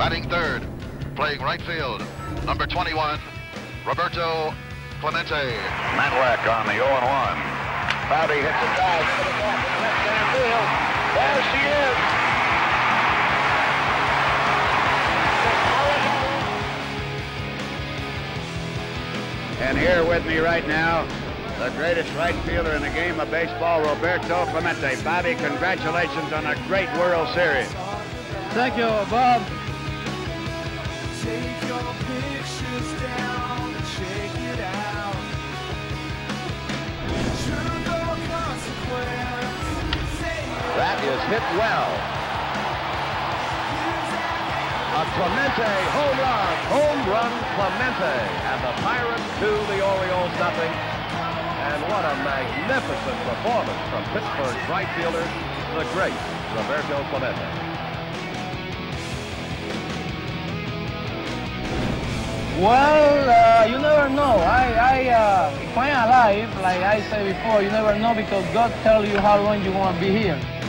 Batting third, playing right field, number 21, Roberto Clemente. Matlack on the 0-1. Bobby hits a drive into the gap in left center field. There she is. And here with me right now, the greatest right fielder in the game of baseball, Roberto Clemente. Bobby, congratulations on a great World Series. Thank you, Bob. That is hit well. A Clemente home run. Home run Clemente. And the Pirates two, the Orioles nothing. And what a magnificent performance from Pittsburgh's right fielder, the great Roberto Clemente. Well, uh, you never know. I, I, uh, I'm alive, like I said before, you never know because God tells you how long you want to be here.